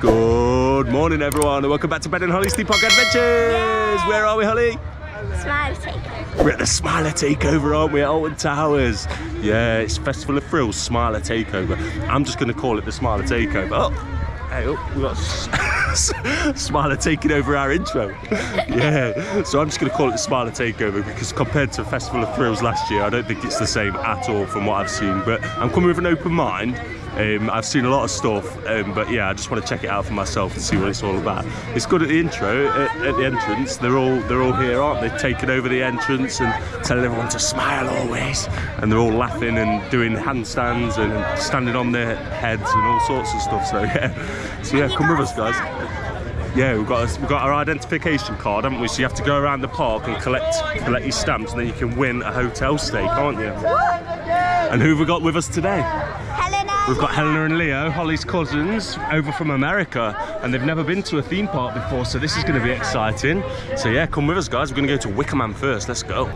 Good morning, everyone, and welcome back to Ben and Hollie's Park Adventures. Where are we, Hollie? Smile takeover. We're at the Smiler Takeover, aren't we, at Alton Towers? Yeah, it's Festival of Thrills Smiler Takeover. I'm just going to call it the Smiler Takeover. Oh, hey, oh, we got Smiler taking over our intro. yeah, so I'm just going to call it the Smiler Takeover because compared to Festival of Thrills last year, I don't think it's the same at all from what I've seen. But I'm coming with an open mind. Um, I've seen a lot of stuff, um, but yeah, I just want to check it out for myself and see what it's all about. It's good at the intro, at, at, the entrance. They're all they're all here, aren't they? Taking over the entrance and telling everyone to smile always, and they're all laughing and doing handstands and standing on their heads and all sorts of stuff. So yeah, so yeah, come with us, guys. Yeah, we've got we've got our identification card, haven't we? So you have to go around the park and collect collect your stamps, and then you can win a hotel stay, can't you? And who have we got with us today? We've got Helena and Leo, Hollie's cousins, over from America, and they've never been to a theme park before, so this is going to be exciting. So yeah, come with us, guys. We're going to go to Wickerman first. Let's go.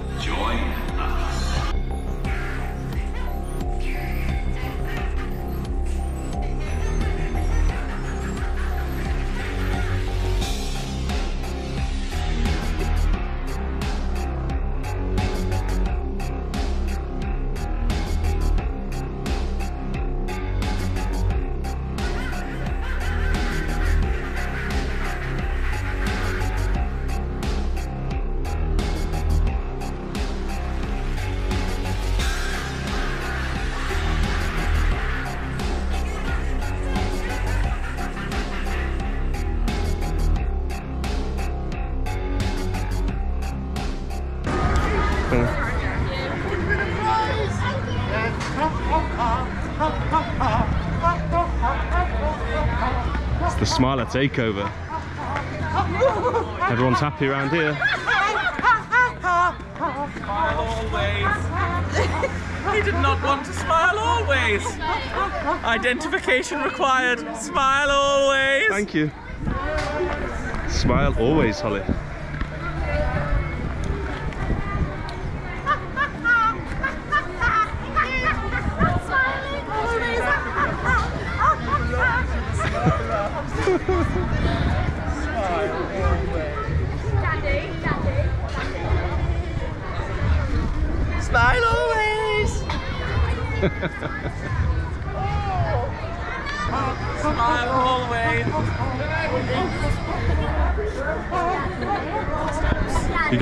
Takeover. Everyone's happy around here. Smile always. he did not want to smile always. Identification required. Smile always. Thank you. Smile always, Hollie.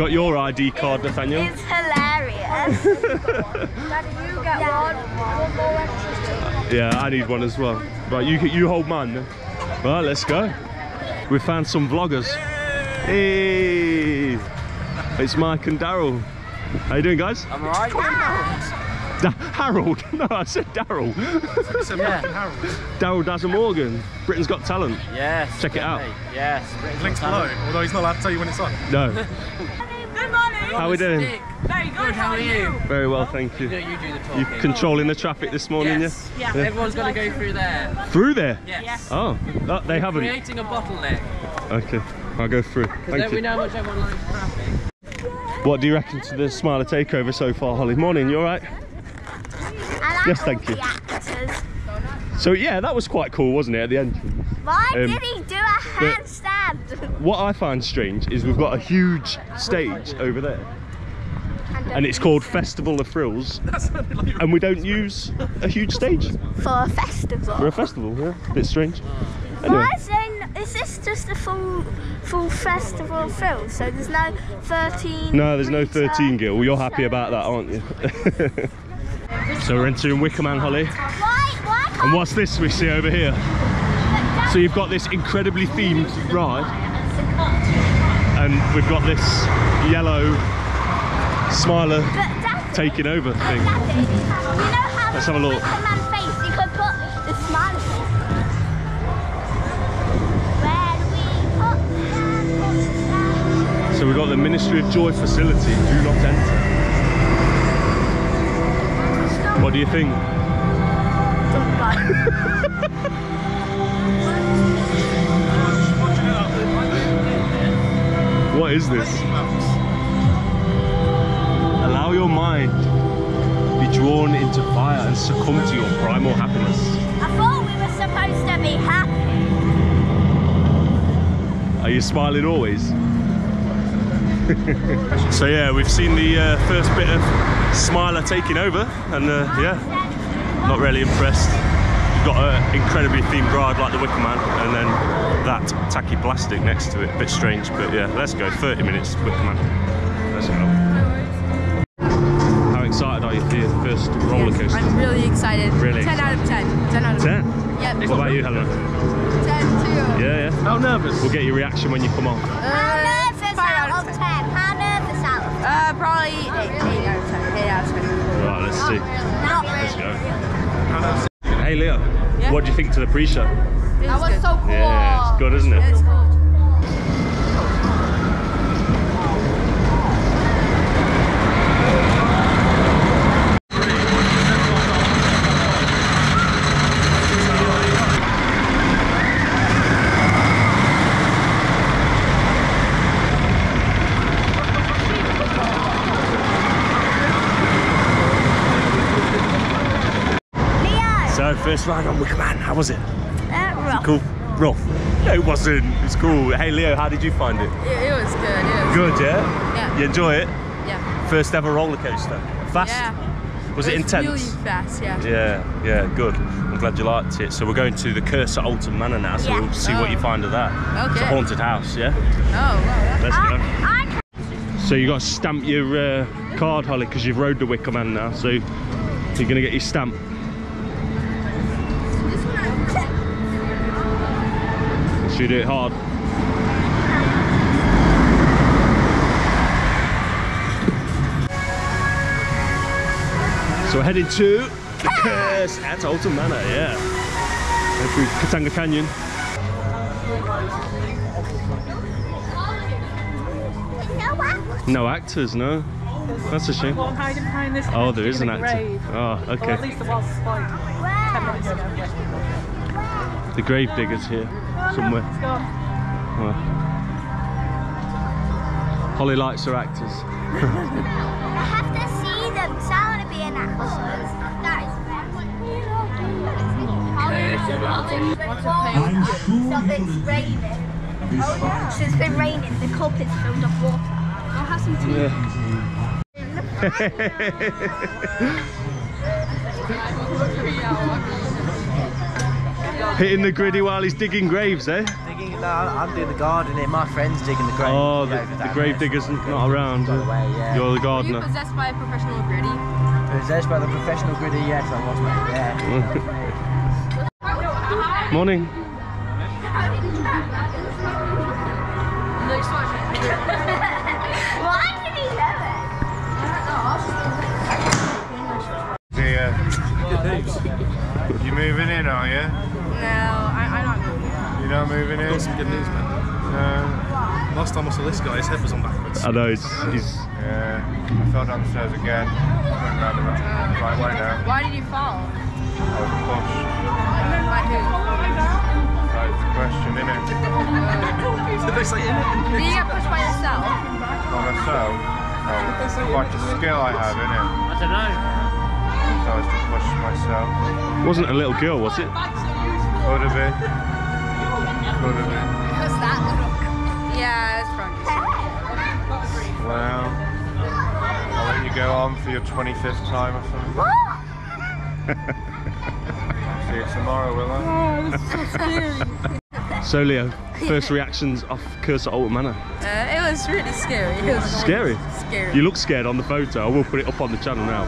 Got your ID card, Nathaniel? It's hilarious. Daddy, you get one. One. Yeah, I need one as well. Right, you you hold mine then. Right, let's go. We found some vloggers. Hey, it's Mike and Daryl. How you doing, guys? I'm alright. Ah! Da- Harold? No, I said Daryl. Yeah. Daryl Dazzle Morgan. Britain's Got Talent. Yes. Check it out. Yes. Links below, although he's not allowed to tell you when it's on. No. Good morning. How are we doing? Very good. How are you? Very well, thank you. You do the You talking. controlling the traffic this morning, Yes. yeah? Yeah. Everyone's got to go through there. Through there? Yes. Oh, that, they haven't. Creating a bottleneck. Okay, I'll go through. Thank then we you. know how much everyone likes traffic. What do you reckon to the Smiler Takeover so far, Hollie? Morning, you alright? I like Yes, thank you. So yeah, that was quite cool, wasn't it, at the entrance? Why Um, did he do a handstand? What I find strange is we've got a huge stage over there, and it's called Festival of Thrills, and we don't use a huge stage for a festival. for a festival. Yeah, A bit strange. Anyway, Why is, there, is this just a full full festival film? So there's no 13. no, there's no Rita? 13 Gil. You're happy about that, aren't you? so we're entering Wickerman, Hollie. And what's this we see over here? So you've got this incredibly themed ride, and we've got this yellow smiler taking over thing. Let's have a look. So we've got the Ministry of Joy facility. Do not enter. What do you think? What is this? Allow your mind be drawn into fire and succumb to your primal happiness. I thought we were supposed to be happy. Are you're smiling always. so yeah, we've seen the uh, first bit of Smiler taking over, and uh, yeah, not really impressed. You've got an incredibly themed ride like the Wicker Man, and then that tacky plastic next to it. A bit strange, but yeah, let's go. 30 minutes Wicker Man. Let's go. How excited are you for your first roller coaster? I'm really excited. Really 10 out of 10. 10 out of 10. 10. Yep. What about you, Helena? 10 too. Yeah, yeah. How nervous? We'll get your reaction when you come on. Uh, see. Let's go. Hey, Leo. Yeah? What do you think to the pre-show? That was so cool. Yeah, it's good, isn't it? It's cool. Leo. So, first ride on Wicker Man, how was it? Uh, rough. Cool. Rough. No, it wasn't. It was cool. Hey, Leo, how did you find it? It, it was good. It was Good, yeah? Yeah. You enjoy it? Yeah. First ever roller coaster. Fast? Yeah. Was it, intense? Really fast, yeah. Yeah, yeah, good. I'm glad you liked it. So we're going to the Curse at Alton Manor now, so Yeah. we'll see what you Oh. find of that. Okay. It's a haunted house, yeah? Oh, wow. Let's I, go. I So you got to stamp your uh, card, Hollie, because you've rode the Wicker Man now. So you're going to get your stamp. Should we do it hard? So we're heading to the Curse at Alton Manor, yeah. Going through Katanga Canyon. no actors, no. That's a shame. Well, I'm hiding behind this. Oh, there is an actor. grave. Oh, Or at okay. least there was like 10 minutes ago. The grave diggers here somewhere. Let's go. Oh. Hollie likes her actors. I have to see them, so I want to be an actor. That is Stop, it's raining. Oh yeah. So it's been raining, the cup is filled of water. I'll have some tea. Hitting the griddy while he's digging graves, eh? Digging, no, I'm doing the gardening. My friend's digging the grave. Oh, the, over the grave there. digger's not around. Got away, yeah. You're the gardener. Are you possessed by a professional griddy? Possessed by the professional griddy, yes, I was, mate. Yeah. Morning. Why did he know it? Dear. You moving in, are you? No, I, I'm not moving. You're not moving in? Got some good news, man. No. Last time I saw this guy, his head was on backwards. I know, he's, he's Yeah. I fell down the stairs again. Went round the right, right way now. Why did you fall? I was pushed. By who? That's the question, innit? Uh, did they say in it? Did you get pushed by yourself? By myself. Oh, quite a skill I have, innit? I don't know. So I was to push myself. wasn't a little girl, was it? Could have been. Could have been. Who's that little? Yeah, it's from. Well, I'll let you go on for your 25th time or something. See you tomorrow, will I? Oh, So Leo, first reactions off Curse at Alton Manor. Uh, it was really scary. It was Scary. Scary. You look scared on the photo. I will put it up on the channel now.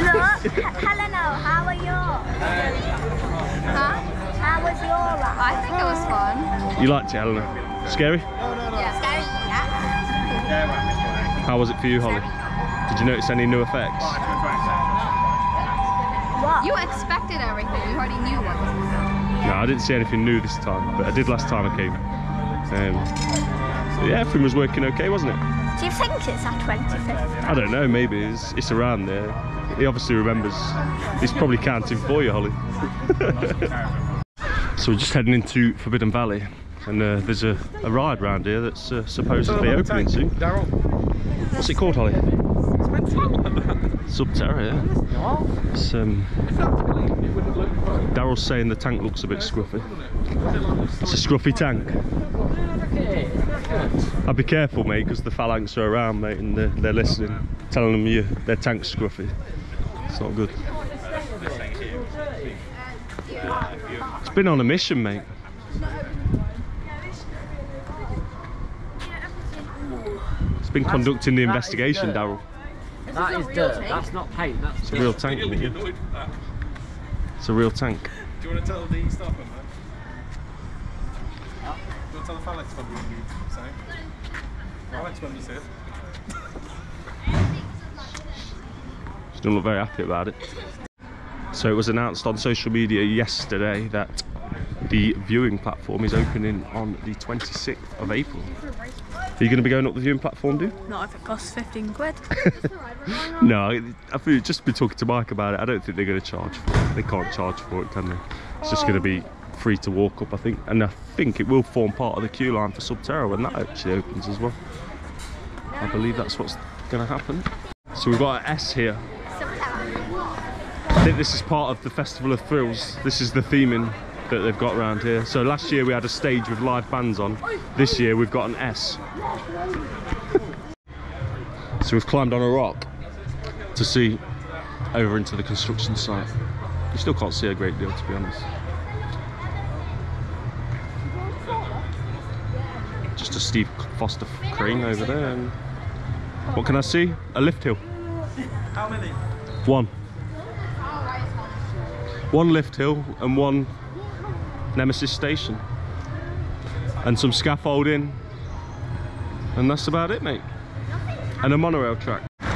Look, Helena, how are yours? Huh? How was your ride? I think it was fun. You liked it, Helena? Scary? Yeah. Scary, yeah. How was it for you, Hollie? Did you notice any new effects? What? You expected everything. You already knew what was going No, I didn't see anything new this time, but I did last time I came. Um, so yeah, everything was working okay, wasn't it? Do you think it's our 25th? I don't know, maybe it's, it's around there. He obviously remembers. He's probably counting for you, Hollie. so we're just heading into Forbidden Valley, and uh, there's a, a ride round here that's uh, supposedly opening soon. Daryl. What's it called, Hollie? Subterra, yeah. It's, um, Daryl's saying the tank looks a bit scruffy. It's a scruffy tank. I'd be careful, mate, because the phalanx are around, mate, and they're, they're listening, telling them you their tank's scruffy. It's not good. It's been on a mission, mate. It's been conducting the investigation, dirt. Daryl. That is dirt. That's not paint. That's It's a real tank, Really annoyed with that. It's a real tank. Do you want to tell the staff member? Do you want to tell the phalanx member what you saying? Phalanx member's here. She doesn't look very happy about it. So it was announced on social media yesterday that the viewing platform is opening on the 26th of April. Are you going to be going up the viewing platform, dude? Not if it costs 15 quid. No, I've just been talking to Mike about it. I don't think they're going to charge for it. They can't charge for it, can they? It's just going to be free to walk up, I think. And I think it will form part of the queue line for Subterra when that actually opens as well. I believe that's what's going to happen. So we've got an S here. I think this is part of the Festival of Thrills. This is the theming that they've got around here. So last year we had a stage with live bands on. This year we've got an S. so we've climbed on a rock to see over into the construction site. You still can't see a great deal to be honest. Just a Steve Foster crane over there and what can I see? A lift hill. How many? One. One lift hill and one Nemesis station. And some scaffolding. And that's about it, mate. And a monorail track. I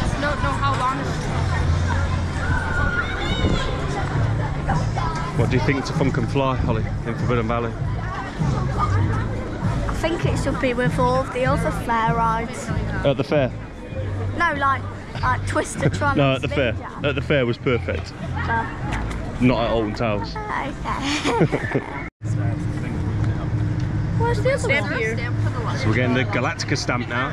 just don't know how long it What do you think to Funk and Fly, Hollie, in Forbidden Valley? I think it should be with all of the other fair rides. At the fair? No, like, like Twister Tron. No, at the fair. At the fair was perfect. Uh, Not at Alton Towers. okay. Where's the other one? for Stamp for the life. So we're getting the Galactica stamp now.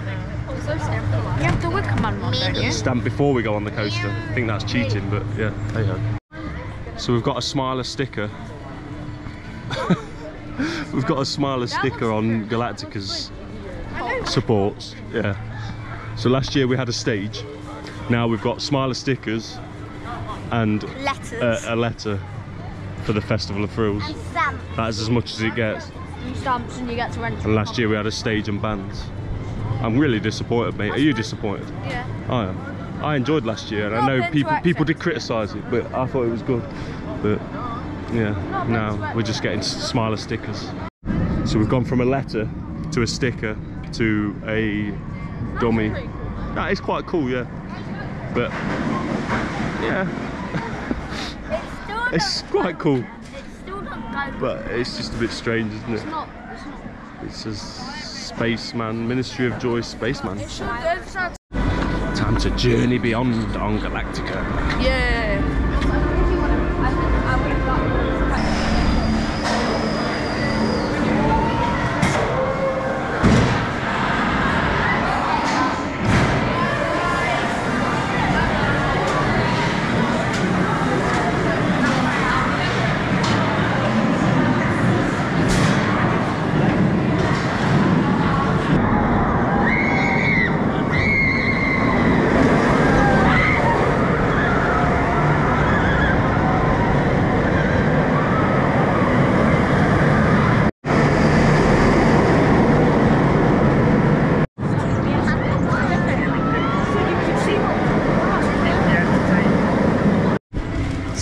Stamp for the life. You have the Wicker Man one, don't you? Stamp before we go on the coaster. I think that's cheating, but yeah, hey ho. So we've got a Smiler sticker. we've got a Smiler sticker on Galactica's supports. Yeah. So last year we had a stage. Now we've got Smiler stickers and a, a letter for the Festival of Thrills. That's as much as it gets. You stamps and you get to rent And last year we had a stage and bands. I'm really disappointed, mate. Are you disappointed? Yeah. I am. I enjoyed last year, and I know people people did criticise it, but I thought it was good. But yeah, now we're just getting s- smiler stickers. So we've gone from a letter to a sticker to a dummy. That is quite cool, yeah. But yeah, It's still it's quite cool, It still but it's just a bit strange, isn't it? Not, it's not. It says Spaceman, Ministry of Joy, Spaceman. It should go for Time to journey beyond on Galactica. Yeah.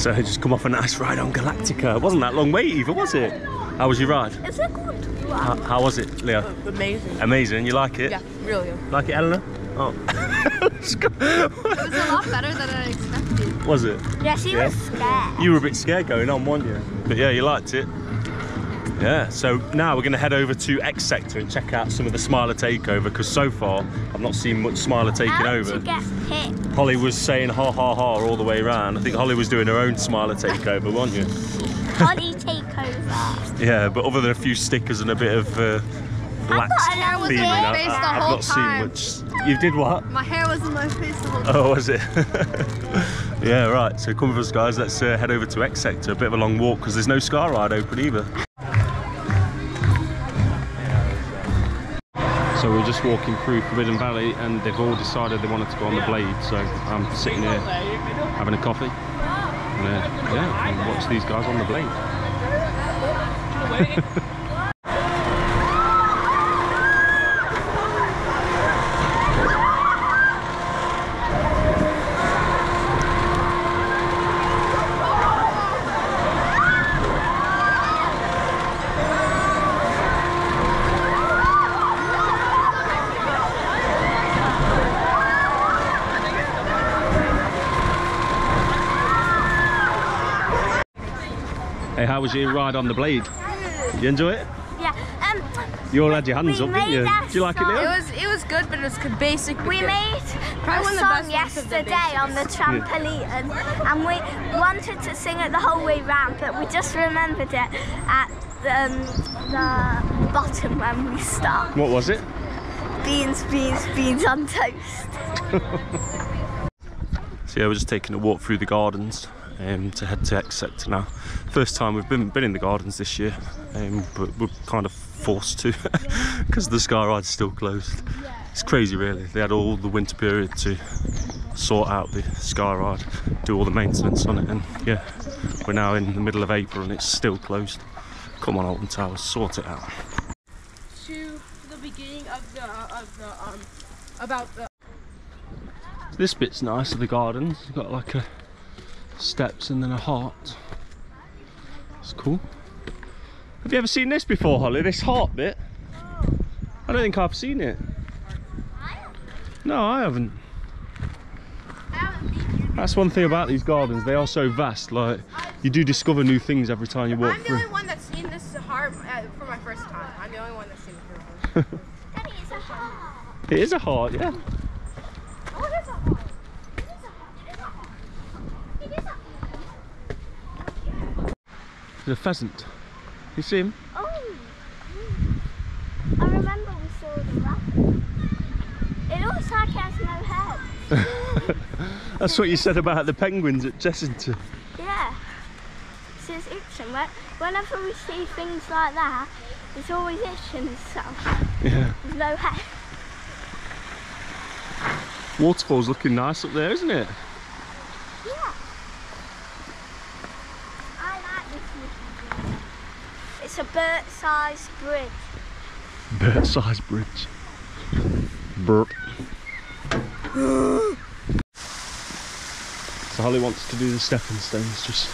So just come off a nice ride on Galactica. It wasn't that long wait either, was it? How was your ride? Is it good? How, how was it, Leo? Amazing. Amazing. You like it? Yeah, really. Like it, Eleanor? Oh. It was a lot better than I expected. was it? Yeah, she Yeah. was scared. You were a bit scared going on, weren't you? But yeah, you liked it. Yeah, so now we're going to head over to X Sector and check out some of the Smiler takeover because so far I've not seen much Smiler taking How over. get? Hollie was saying ha ha ha all the way around. I think Hollie was doing her own Smiler takeover, wasn't you? Body takeover. Yeah, but other than a few stickers and a bit of uh, lax thought I was theming, in I, face the I, have not time. seen much You did what? My hair was in my face the whole time. Oh, was it? yeah, right. So come with us, guys. Let's uh, head over to X Sector. A bit of a long walk because there's no Sky Ride open either. So we're just walking through Forbidden Valley, and they've all decided they wanted to go on the Blade. So I'm sitting here having a coffee, and uh, yeah, and watch these guys on the Blade. was your ride on the Blade? Did You enjoy it? Yeah. Um, You all had your hands up, didn't you? Do you like it, song. It Leo? was it was good, but it was good- basic. we good. made Probably a one of the song best ones the yesterday on the trampoline, and we wanted to sing it the whole way round, but we just remembered it at um, the bottom when we stopped. What was it? Beans, beans, beans on toast. So yeah, we're just taking a walk through the gardens um, to head to X Sector now. First time we've been been in the gardens this year, um, but we're kind of forced to because the Sky Ride's still closed. It's crazy, really. They had all the winter period to sort out the Sky Ride, do all the maintenance on it, and yeah, we're now in the middle of April and it's still closed. Come on, Alton Towers, sort it out. to the beginning of the of the um about the This bit's nice of the gardens. You've got like a steps and then a heart. It's cool. Have you ever seen this before, Hollie? This heart bit? I don't think I've seen it. No, I haven't. That's one thing about these gardens. They are so vast. Like you do discover new things every time you walk I'm the through. only one that's seen this heart uh, for my first time. I'm the only one that's seen it for Daddy, it's a heart. It is a heart, yeah. Oh, it is a heart. It is a heart. It is a heart. It is a heart. A pheasant. You see him? Oh. I remember we saw the rabbit. It looks like it has no head. That's what you said about the penguins at Chessington. Yeah. So it's itching. When- Whenever we see things like that, it's always itching itself. Yeah. There's no head. Waterfall's looking nice up there, isn't it? Yeah. I like this little bridge. It's a bird-sized bridge. Bird-sized bridge. Burp. so Hollie wants to do the stepping stones just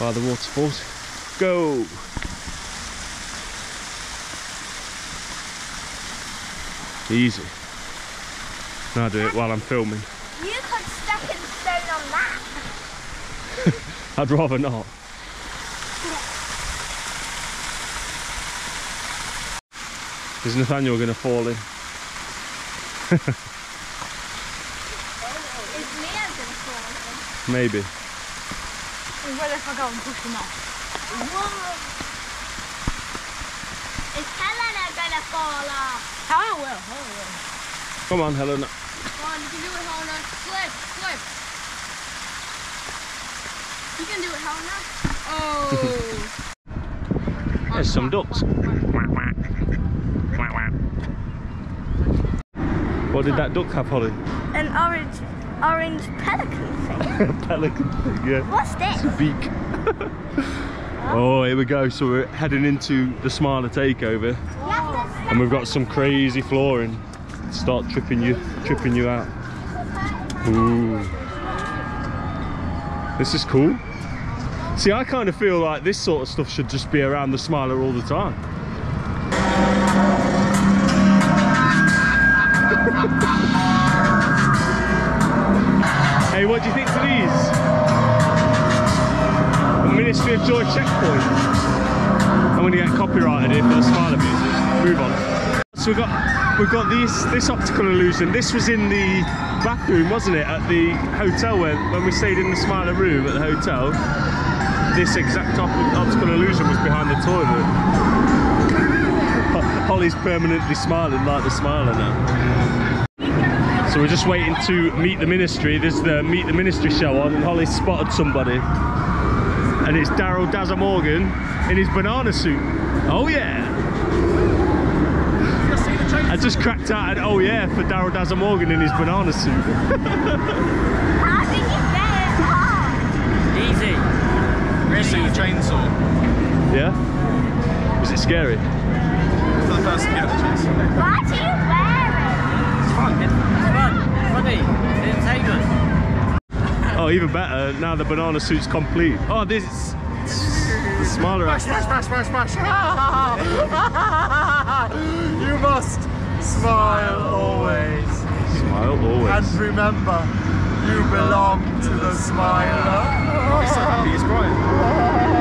by the waterfalls. Go! Easy. Now do it while I'm filming. You could step in stone on that. I'd rather not. Is Nathaniel going to fall in? Is Mia gonna fall in? Maybe. What if I go and push him off? Whoa. Is Helena gonna fall off? Helen will. Helen will. Come on, Helena. Come on, you can do it, Helena. Slip, slip. You can do it, Helena. Oh. There's some ducks. Oh. What did that duck have, Hollie? An orange, orange pelican thing. Pelican thing, yeah. What's this? Beak. oh, here we go. So we're heading into the Smiler takeover, and we've got some crazy flooring. Start tripping you, tripping you out. Ooh. This is cool. See, I kind of feel like this sort of stuff should just be around the Smiler all the time. These? A Ministry of Joy checkpoint. I'm to get copyrighted here for the Smiler music. Move on. So we've got we've got these this optical illusion. This was in the bathroom, wasn't it, at the hotel where when we stayed in the Smiler room at the hotel. This exact op- optical illusion was behind the toilet. Hollie's permanently smiling like the smiler now. So we're just waiting to meet the ministry. There's the Meet the Ministry show on. and Hollie spotted somebody. And it's Daryl Dazza Morgan in his banana suit. Oh yeah. I just cracked out an oh yeah for Daryl Dazza Morgan in his banana suit. How did you get it? Easy. Chainsaw. Yeah? Was it scary? For the first yeah, Why do you Oh, even better, now the banana suit's complete. Oh, this is the smaller smash, smash, smash, smash, smash. you must smile always. Smile always. And remember, you belong to the smiler. Oh, he's happy, he's crying.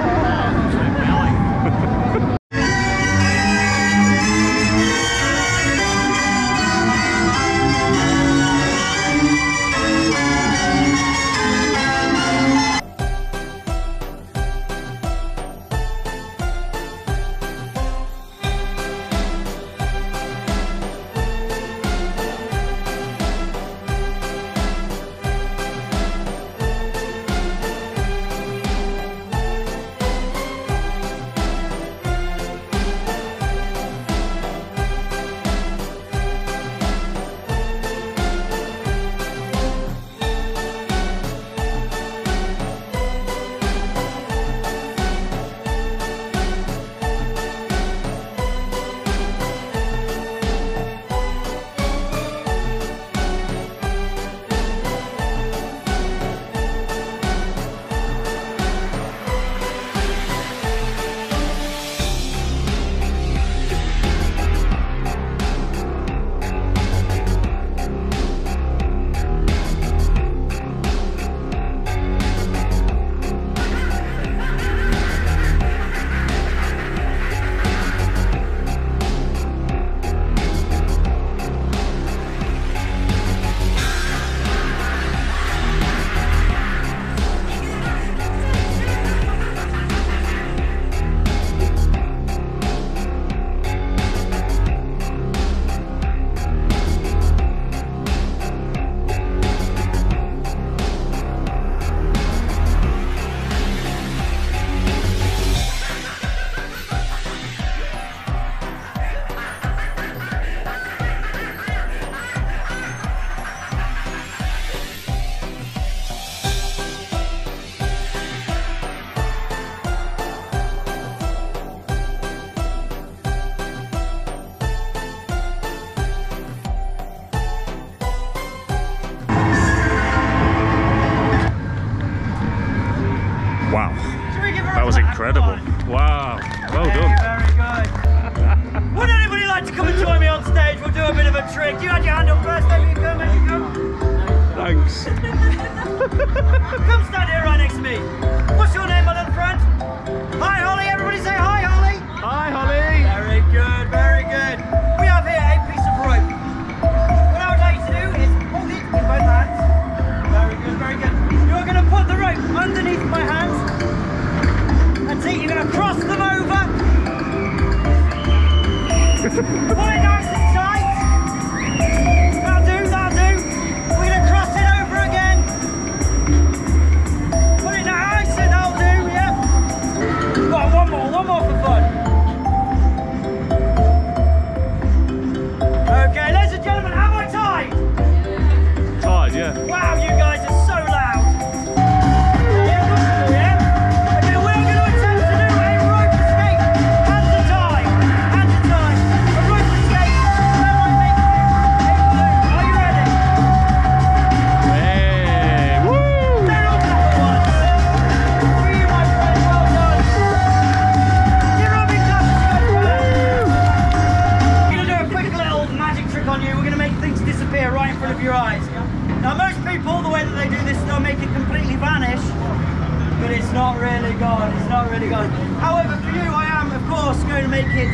gone. However, for you, I am, of course, going to make it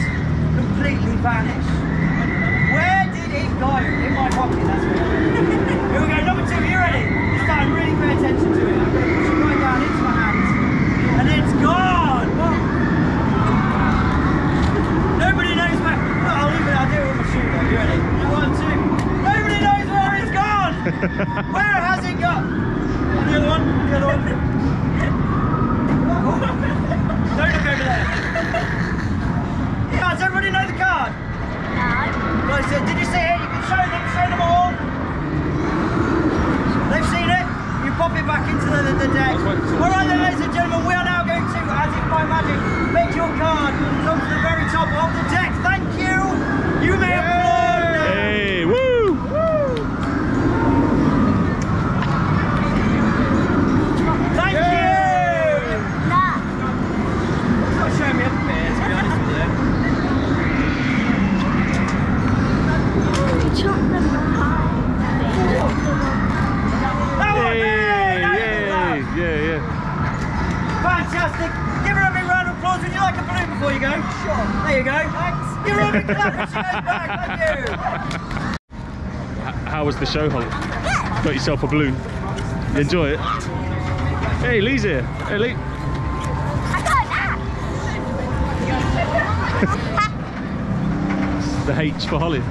completely vanish. Yourself a balloon. Enjoy it? Hey, Lee's here. Hey, Lee. The H for Hollie.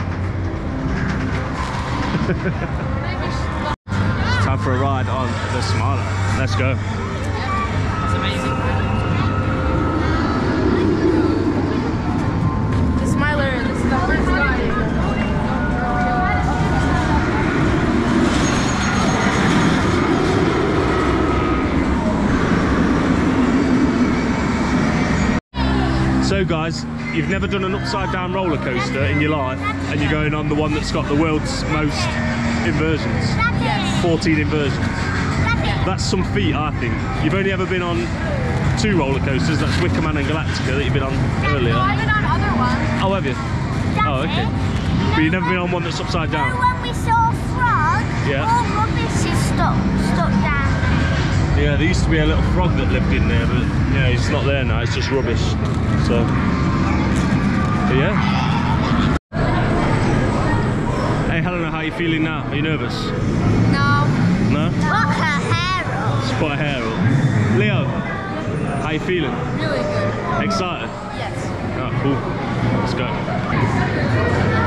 Time for a ride on the Smiler. Let's go. It's amazing. The Smiler, this is the first ride. So, guys, you've never done an upside down roller coaster in your life, and you're going on the one that's got the world's most inversions. 14 inversions. That's some feat, I think. You've only ever been on two roller coasters that's Wickerman and Galactica that you've been on earlier. No, I've been on other ones. Oh, have you? Oh, okay. But you've never been on one that's upside down? when we saw frog, Yeah. all rubbish is stuck, stuck down. Yeah, there used to be a little frog that lived in there, but yeah, it's not there now. It's just rubbish. So, yeah. Hey, Helena, how are you feeling now? Are you nervous? No. No? Look her hair up. Put a hair up. Leo, how are you feeling? Really good. Excited? Yes. Oh, cool. Let's go.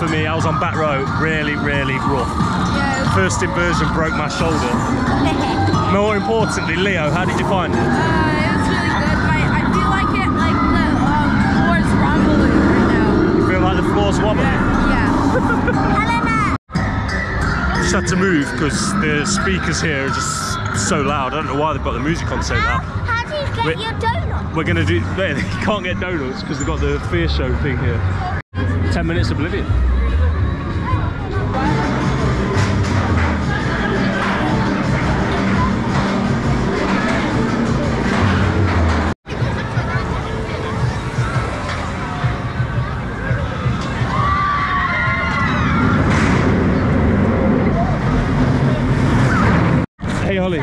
For me. I was on back row, really, really rough. Yeah. First inversion broke my shoulder. More importantly, Leo, how did you find it? Uh, it was really good. My, I feel like it, like the um, floor's rumbling right now. You feel like the floor's wobbling? Yeah. Just had to move because the speakers here are just so loud. I don't know why they've got the music on so loud. how do you get Wait. your donut? We're gonna do. They can't get donuts because they've got the fear show thing here. Ten minutes oblivion. Hey Hollie.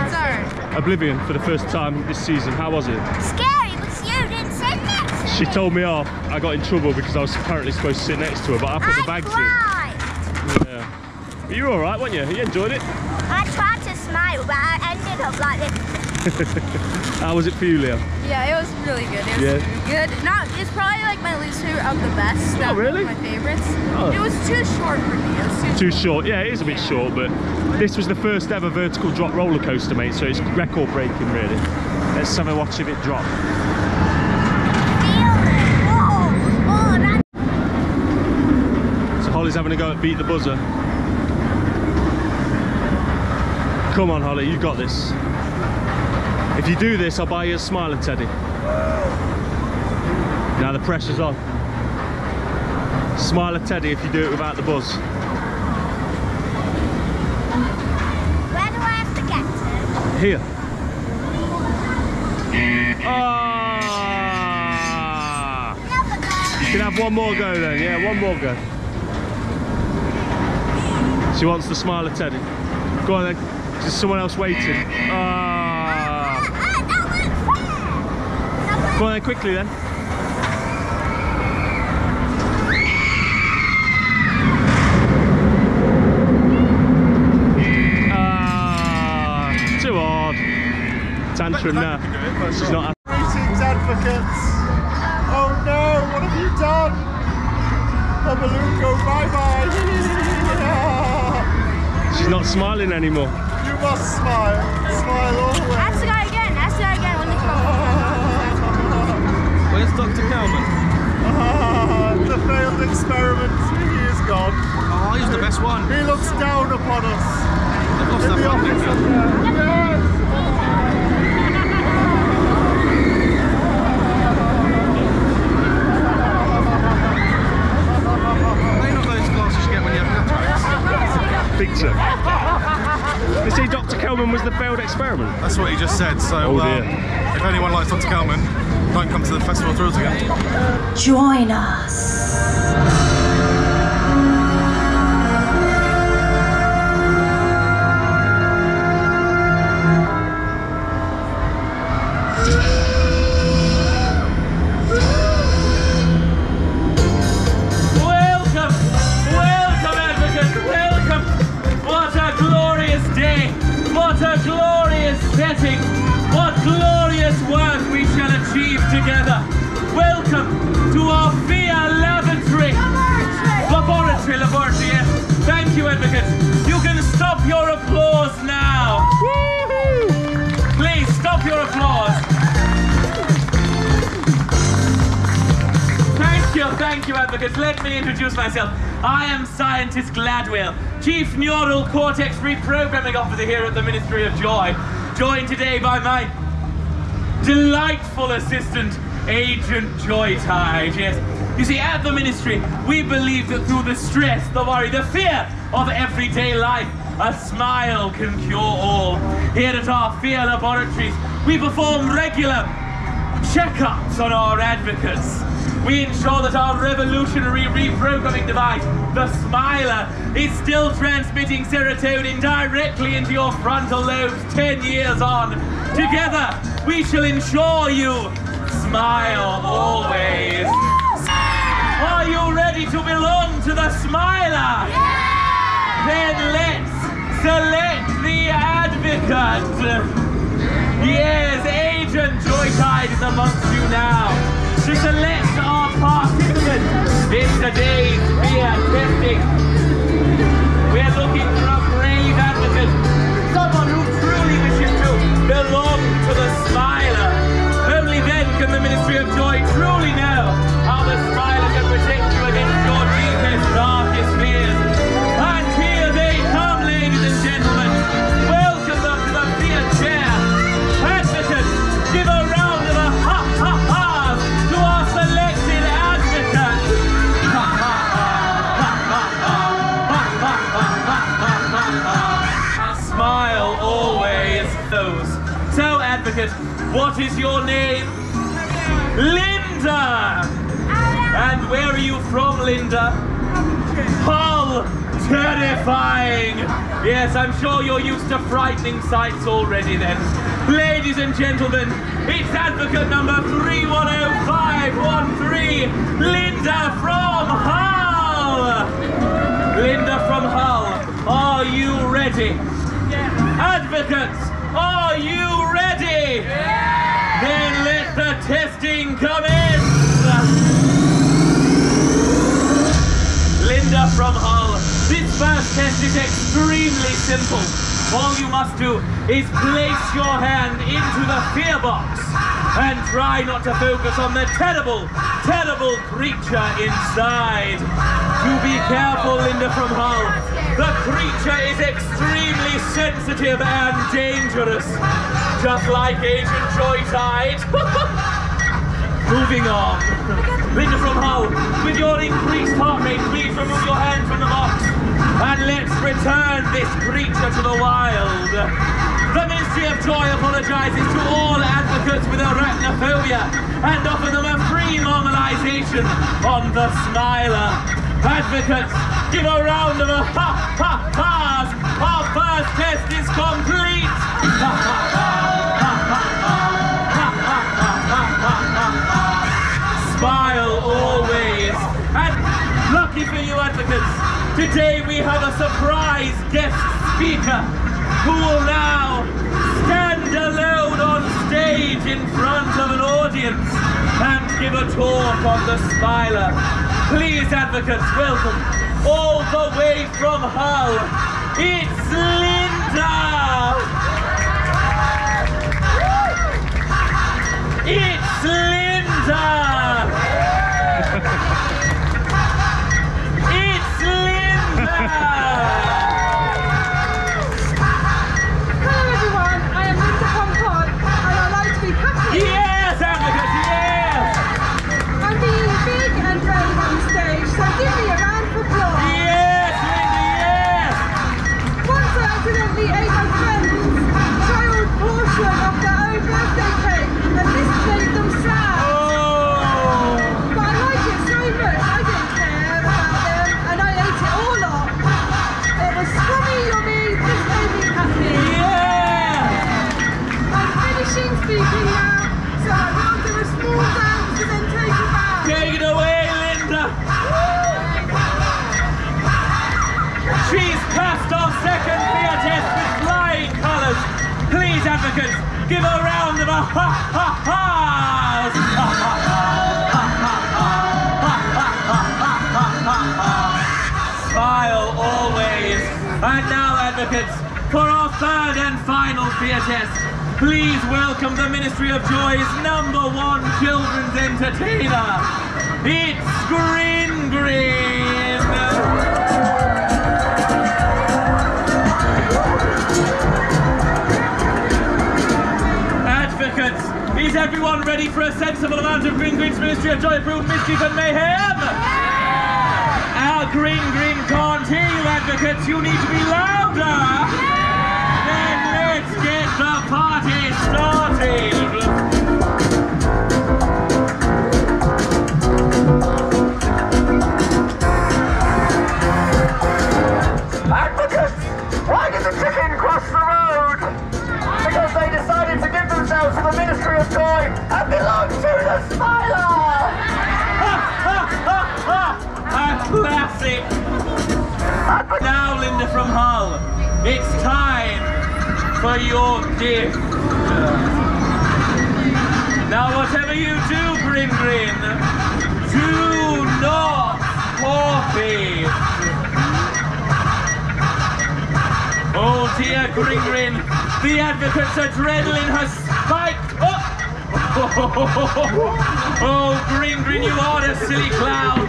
Oblivion for the first time this season. How was it? Scary, She told me off. I got in trouble because I was apparently supposed to sit next to her, but I put the I bags in. cried. Yeah. But you were all right, weren't you? You enjoyed it. I tried to smile, but I ended up like this. How was it for you, Leo? Yeah, it was really good. It was Yeah. really good. Not, it's probably like my least favorite of the best. Not Oh, really? My favorites. Oh. It was too short for me. It was too Too short. Yeah, it is a bit short, but this was the first ever vertical drop roller coaster, mate. So it's record breaking, really. Let's have a watch of it drop. Feel it. Oh, oh, that So Hollie's having a go at beat the buzzer. Come on, Hollie, you got this. If you do this, I'll buy you a smiler, Teddy. Now the pressure's on. Smiler Teddy if you do it without the buzz. Where do I have to get to? Here. Ah! You can have one more go then, yeah, one more go. She wants the smile of Teddy. Go on then. There's someone else waiting. Ah! Go on then, quickly then. Ah! Too hard. Tantrum now. She's not. Greetings, advocates. Oh no, what have you done? Go bye bye. She's not smiling anymore. you must smile. Smile always. Ask the guy again. Ask the guy again when they come. Where's Dr. Kelman? Ah, the failed experiment. He is gone. Oh, he's the best one. He looks down upon us. They've lost In their the funding. office up there. Yes. They not those glasses you get when you have cataracts. Think so. You see, Dr. Kelman was the failed experiment. That's what he just said. So, Oh, um, if anyone likes Dr. Kelman, don't come to the Festival of Thrills again. Join us. Thank you, advocates. Let me introduce myself. I am Scientist Gladwell, Chief Neural Cortex Reprogramming Officer here at the Ministry of Joy, joined today by my delightful assistant, Agent Joytide. Yes. You see, at the ministry, we believe that through the stress, the worry, the fear of everyday life, a smile can cure all. Here at our fear laboratories, we perform regular checkups on our advocates. We ensure that our revolutionary reprogramming device, the Smiler, is still transmitting serotonin directly into your frontal lobes 10 years on. Together, we shall ensure you smile always. Are you ready to belong to the Smiler? Then let's select the advocate. Yes, Agent Joytide is amongst you now to select our participant in today's fear testing. We're looking What is your name? Linda. And where are you from, Linda? Hull! Terrifying! Yes, I'm sure you're used to frightening sights already then. Ladies and gentlemen, it's advocate number 310513, Linda from Hull! Linda from Hull, are you ready? Advocates, are you ready? Then let the testing commence! Linda from Hull. This first test is extremely simple. All you must do is place your hand into the fear box and try not to focus on the terrible, terrible creature inside. Do be careful, Linda from Hull. The creature is extremely sensitive and dangerous. Just like Agent Joytide. Moving on. Linda from Hull, with your increased heart rate, please remove your hand from the box. And let's return this creature to the wild. The Ministry of Joy apologizes to all advocates with arachnophobia and offer them a free normalization on the Smiler. Advocates, give a round of a ha ha ha's. Our first test is complete. Ha. Ha, for you advocates, today we have a surprise guest speaker who will now stand alone on stage in front of an audience and give a talk on the Smiler. Please advocates, welcome all the way from Hull. It's Linda! It's Linda! Smile always. And now, advocates, for our third and final fear test, please welcome the Ministry of Joy's number one children's entertainer. It's Green. Advocates, is everyone ready for a sensible amount of Grin Grin's Ministry of Joy, approved mischief and mayhem? Our Green Green can't hear you, advocates. You need to be louder. The Smiler! A classic. Now, Linda from Hull, it's time for your gift. Now, whatever you do, Grin Grin, do not forfeit. Oh dear, Grin the advocate's adrenaline has. Oh, Grin Grin, you are a silly clown.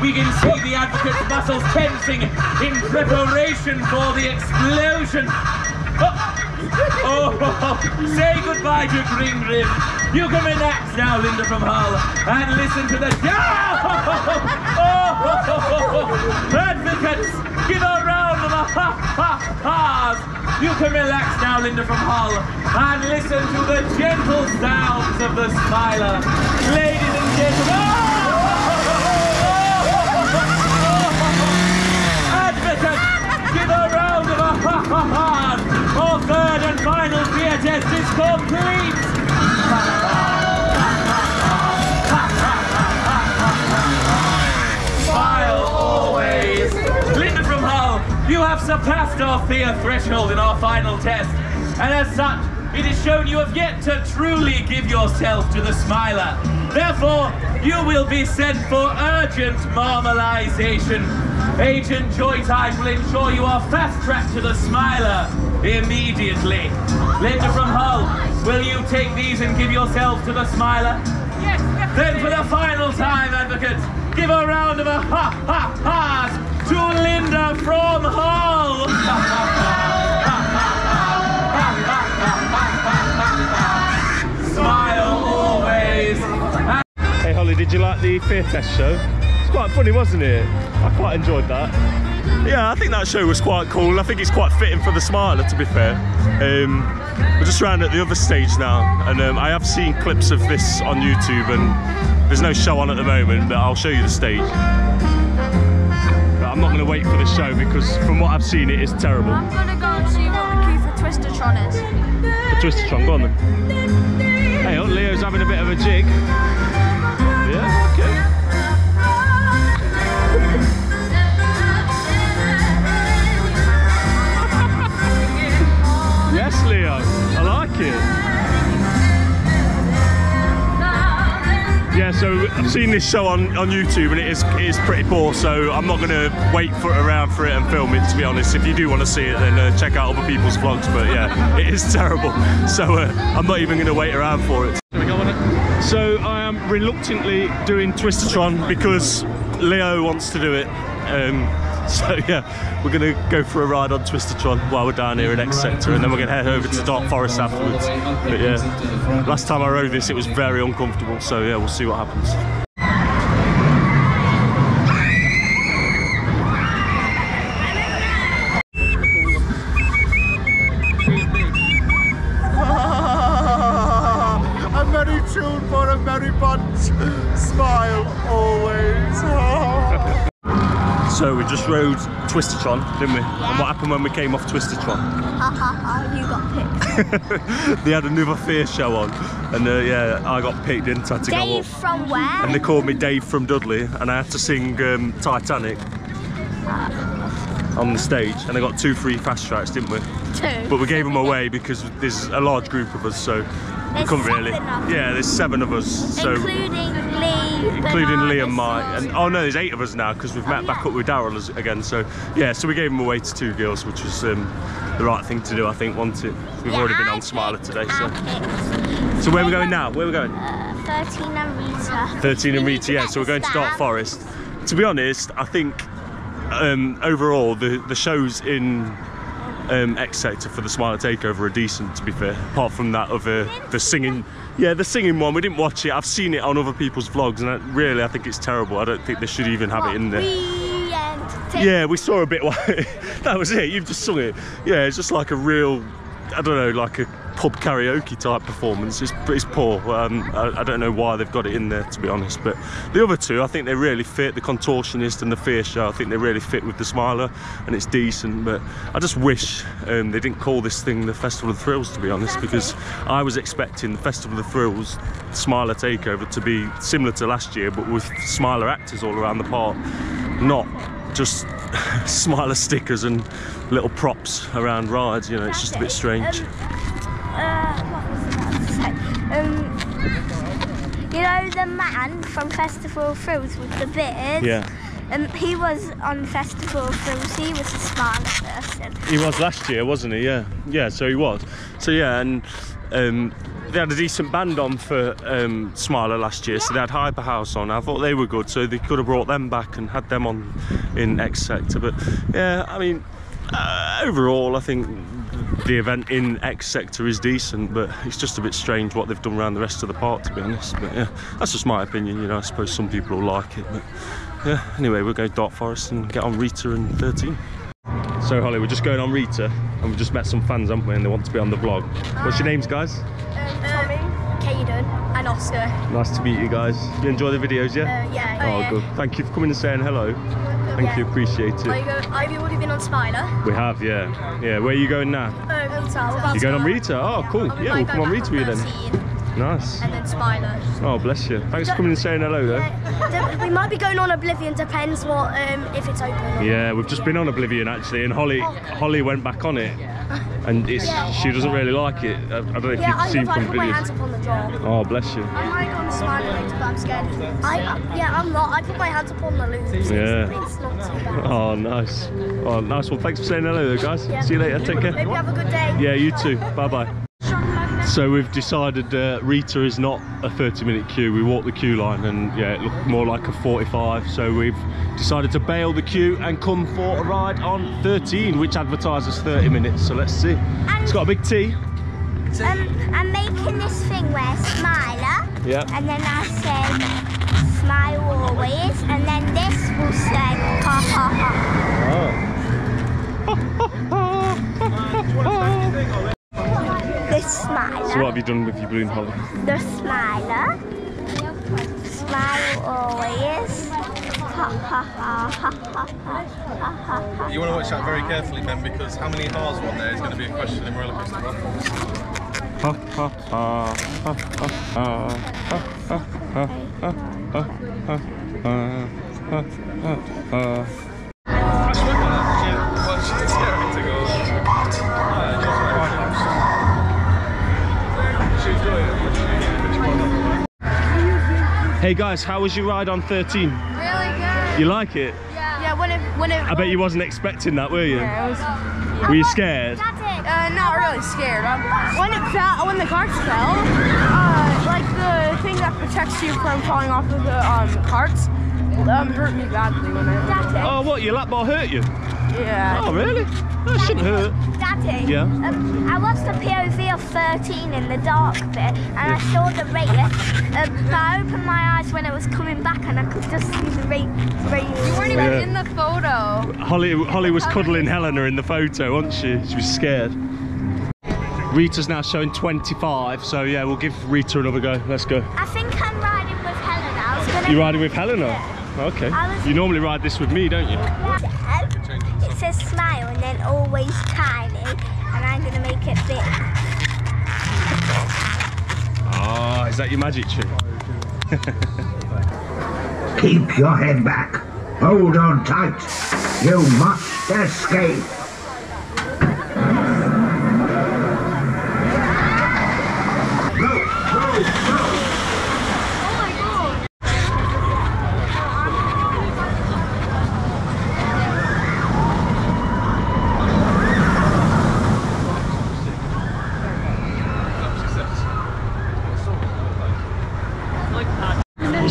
We can see the advocate's muscles tensing in preparation for the explosion. Oh, oh, say goodbye to Green Grin. You can relax now, Linda from Hull, and listen to the... Oh, advocates, give a round of a ha ha ha's. You can relax now, Linda from Hull, and listen to the gentle sounds of the Smiler. Ladies and gentlemen, advocates, give a round of a ha ha ha's. Our third and final fear test is complete. Have surpassed our fear threshold in our final test. And as such, it is shown you have yet to truly give yourself to the Smiler. Therefore, you will be sent for urgent marmalization. Agent Joytide will ensure you are fast-tracked to the Smiler immediately. Linda from Hull, will you take these and give yourself to the Smiler? Yes, yes. Then for the final time, advocates, give a round of a ha ha ha's to Linda from Hull. Smile always. Hey Hollie, did you like the fear test show? It's quite funny, wasn't it? I quite enjoyed that. yeah, I think that show was quite cool. I think it's quite fitting for the Smiler, to be fair. Um, we're just round at the other stage now, and um, I have seen clips of this on YouTube, and there's no show on at the moment, but I'll show you the stage. I'm not going to wait for the show because from what I've seen, it is terrible. I'm gonna go and see what the queue for Twistertron is. The Twistertron, go on then. Hey, oh, Leo's having a bit of a jig. Yeah, okay. Yes, Leo, I like it. Yeah, so I've seen this show on, on YouTube and it is it is pretty poor. So I'm not going to wait for around for it and film it. To be honest, if you do want to see it, then uh, check out other people's vlogs. But yeah, it is terrible. So uh, I'm not even going to wait around for it. So I am reluctantly doing Twistertron because Leo wants to do it. Um, so yeah, we're gonna go for a ride on Twistertron while we're down here in X Sector, and then we're gonna head over to Dark Forest afterwards. But yeah, last time I rode this, it was very uncomfortable. So yeah, we'll see what happens. Just rode Twistertron, didn't we? And what happened when we came off Twistertron? Ha ha ha, you got picked. they had another fear show on, and uh, yeah, I got picked, didn't I, to go up. Dave from where? And they called me Dave from Dudley, and I had to sing um, Titanic on the stage, and I got two free fast tracks, didn't we? Two. But we gave them away because there's a large group of us, so There's couldn't really. Yeah, there's seven of us, so including Lee, including Bernard, Liam, Mike, and oh no, there's eight of us now because we've met back up with Daryl again. So yeah, so we gave them away to two girls, which was um, the right thing to do, I think, it? We've Yeah, already been I on Smiler today, so. picked, So where are we going now? Where are we going? Uh, 13 and Rita. 13 and Rita, yeah. So we're going to Dark. Forest. To be honest, I think um, overall the the shows in um, X Sector for the Smiler Takeover are decent. To be fair, apart from that other the singing, yeah, the singing one. We didn't watch it. I've seen it on other people's vlogs, and I, really, I think it's terrible. I don't think they should even have it in there. Yeah, we saw a bit. that was it. You've just sung it. Yeah, it's just like a real, I don't know, like a pub karaoke type performance. It's, it's poor. Um, I, I don't know why they've got it in there, to be honest. But the other two, I think they really fit. The contortionist and the fear show. I think they really fit with the Smiler, and it's decent. But I just wish um, they didn't call this thing the Festival of Thrills, to be honest, because I was expecting the Festival of Thrills Smiler takeover to be similar to last year, but with Smiler actors all around the park, not just smiler stickers and little props around rides. You know, it's just a bit strange. Uh, what was I about to say? Um, you know the man from Festival of Thrills with the beard? Yeah, Um, he was on Festival of Thrills. He was a smart person. he was last year, wasn't he? Yeah, yeah. So he was. So yeah, and um, they had a decent band on for um, Smiler last year. So they had Hyper House on. I thought they were good, so they could have brought them back and had them on in X Sector. But yeah, I mean, uh, overall, I think the event in X Sector is decent, but it's just a bit strange what they've done around the rest of the park, to be honest. But yeah, that's just my opinion. You know, I suppose some people will like it, but yeah. Anyway, we'll go Dark Forest and get on Rita and 13. So Hollie, we're just going on Rita, and we've just met some fans, haven't we? And they want to be on the vlog. What's your names, guys? Tommy, Caden, and Oscar. Nice to meet you guys. You enjoy the videos, yeah? Uh, yeah. oh, good. Thank you for coming and saying hello. Thank you, appreciate Are it. you, go, have you already been on Smiler? We have, yeah. Yeah, where are you going now? Uh, Rita. You're going on Rita? Oh, cool. Yeah, we'll come on Rita with you then. On 13, Nice. And then Smiler. Oh, bless you. Thanks for coming and saying hello, though. Yeah, we might be going on Oblivion, depends what um, if it's open. Yeah, we've just been on Oblivion actually, and Hollie Hollie went back on it, and it's she doesn't really like it. I, I don't know if Yeah, you've seen I from my hands videos. up on the door. Oh, bless you. I might go on later, but I'm scared. I, yeah, I'm not. I put my hands up on the loop. Yeah. It's not too bad. Oh, nice. Oh, nice one. Thanks for saying hello, though, guys. Yeah. See you later. Take care. Hope you have a good day. Yeah, you too. Bye bye. So we've decided uh, Rita is not a 30 minute queue. We walked the queue line and yeah, it looked more like a 45. So we've decided to bail the queue and come for a ride on 13, which advertises 30 minutes. So let's see. It's got a big T. Um, I'm making this thing where smiler, Yeah. and then I say smile always, and then this will say ha ha ha. Oh. The smiler. So what have you done with your balloon, Hollie? The smiler. Smile always. Ha ha ha ha ha ha ha ha ha. You want to watch that very carefully, Ben, because how many Ha's were on there is going to be a question in roller coaster one. Ha ha ha ha ha ha ha ha ha ha ha ha ha ha Hey guys, how was your ride on 13? Really good. You like it? Yeah, Yeah, when it when it I bet you wasn't expecting that, were you? Yeah, it was Were you scared? uh, not really scared. Um, when it fell, when the cart fell, uh, like the thing that protects you from falling off of the um, carts, um, hurt me badly when it. Oh, what? Your lap bar hurt you? Yeah. Oh, really? That shouldn't hurt. Daddy. Yeah? Um, I watched the POV of 13 in the dark bit, and I saw the race. Um, but I opened my eyes when it was coming back, and I could just see the race. race. You weren't even Yeah. in the photo. Hollie, Hollie was cuddling Helena in the photo, wasn't she? She was scared. Rita's now showing 25, so yeah, we'll give Rita another go. Let's go. I think I'm riding with Helena. I was gonna. You riding with Helena? Okay. You normally ride this with me, don't you? It says smile and then always tiny, and I'm gonna make it big. Oh, is that your magic trick? Keep your head back. Hold on tight. You must escape.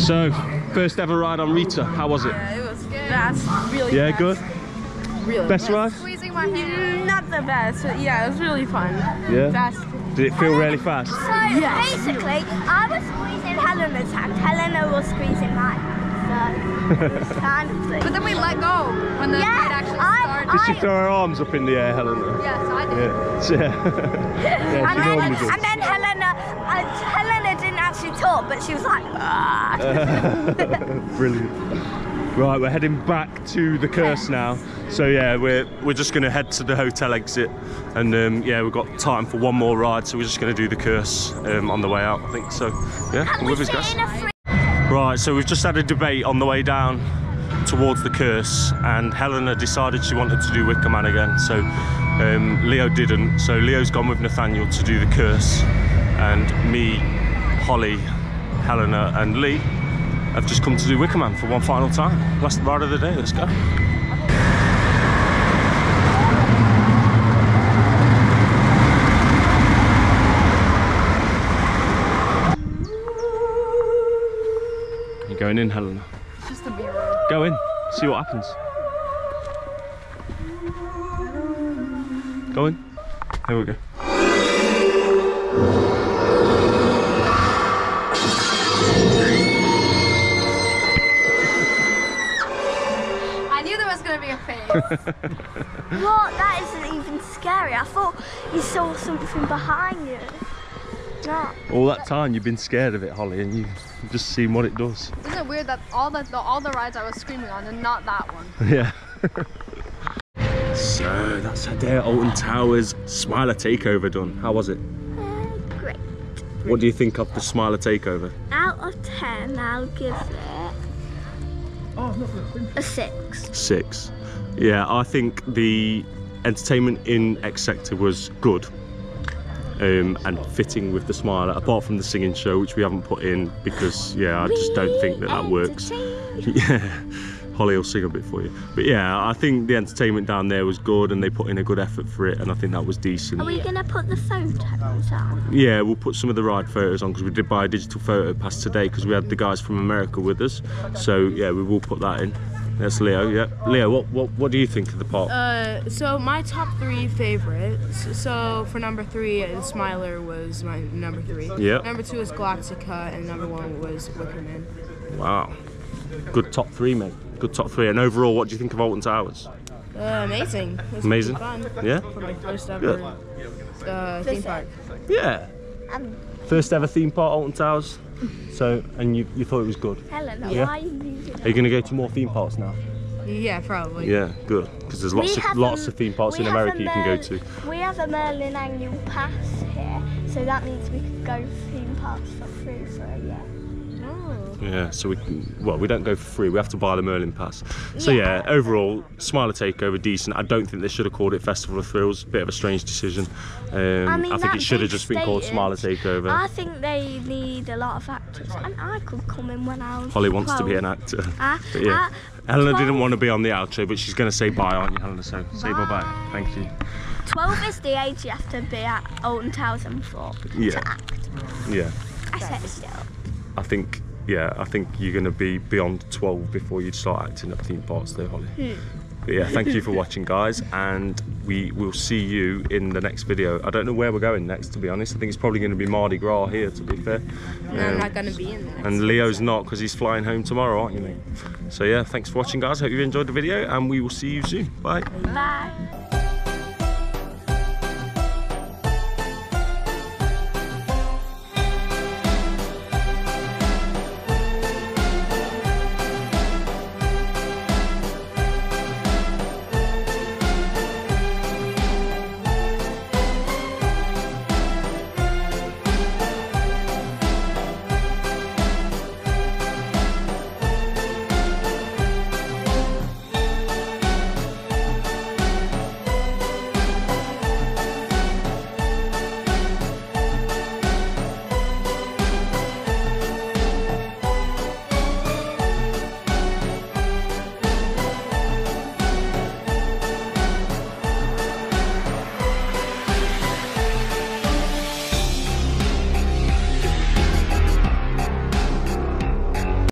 So, first ever ride on Rita. How was it? Yeah, it was good. That's really Yeah, fast. good. Really Best ride? Squeezing my hand. Not the best, but yeah, it was really fun. Yeah. Fast. Did it feel really fast? So basically, I was squeezing Helena's hand, Helena was squeezing mine. So it was kind of thing. But then we let go when the Yeah, ride actually I- started. Did she I- throw her arms up in the air, Helena? yes, I did. Yeah. So- yeah, and, she then, normally does. Talk, but she was like, ah. Brilliant. Right, we're heading back to the curse now. So yeah, we're we're just gonna head to the hotel exit, and um, yeah, we've got time for one more ride. So we're just gonna do the curse um, on the way out, I think. So yeah, we with us, guys. in a free Right, so we've just had a debate on the way down towards the curse, and Helena decided she wanted to do Wicker Man again. So um, Leo didn't. So Leo's gone with Nathaniel to do the curse, and me, Hollie, Helena, and Lee have just come to do Wickerman for one final time. Last ride of the day. Let's go. You're going in, Helena. Just a mirror. Go in, see what happens. Go in. Here we go. Face. What? That isn't even scary. I thought you saw something behind you. No. All that time you've been scared of it, Hollie, and you've just seen what it does. Isn't it weird that all the, the all the rides I was screaming on and not that one? Yeah. so that's our day at Alton Towers. Smiler takeover done. How was it? Uh, great. What do you think of the Smiler takeover? Out of 10, I'll give it a 6. Six. Yeah, I think the entertainment in X Sector was good. Um, and fitting with the smiler, apart from the singing show, which we haven't put in because, yeah, I just don't think that that works. Yeah, Hollie will sing a bit for you. But yeah, I think the entertainment down there was good and they put in a good effort for it, and I think that was decent. Are we going to put the photos on? Yeah, we'll put some of the ride photos on because we did buy a digital photo pass today because we had the guys from America with us. So yeah, we will put that in. That's Leo. Yeah, Leo. What what what do you think of the park? Uh, so my top three favorites. So for number three, uh, Smiler was my number three. Yeah. Number two was Galactica, and number one was Wickerman. Wow, good top three, mate. Good top three. And overall, what do you think of Alton Towers? Uh, amazing. It Amazing? Fun. Yeah? For my first Good. ever uh, theme park. Yeah. Um, First ever theme park, Alton Towers. So, and you, you thought it was good. Helena, Yeah. why are you using Are you going to go to more theme parks now? Yeah, probably. Yeah, good. Because there's lots We of lots a- of theme parks in have a America you can go to. We have a Merlin annual pass here, so that means we could go theme parks Yeah, so we can, well, we don't go for free. We have to buy the Merlin pass. So yeah, Yeah. overall, Smiler Takeover decent. I don't think they should have called it Festival of Thrills. Bit of a strange decision. Um, I mean, think it should have just been called Smiler Takeover. I think they need a lot of actors, and I could come in when I was. Hollie wants to be an actor. Ah, But yeah, ah, Helena 12 didn't want to be on the outro, but she's going to say bye, aren't you, Helena? So say bye bye. Thank you. 12 is the age you have to be at Alton Towers and for Yeah. to act. Yeah, I said still. I think. Yeah, I think you're going to be beyond 12 before you start acting at theme parks, there, Hollie. Hmm. But yeah, thank you for watching, guys, and we will see you in the next video. I don't know where we're going next, to be honest. I think it's probably going to be Mardi Gras here, to be fair. And I'm Um, not gonna be in there. and Leo's not because he's flying home tomorrow, aren't you, mate? So yeah, thanks for watching, guys. Hope you enjoyed the video, and we will see you soon. Bye. Bye.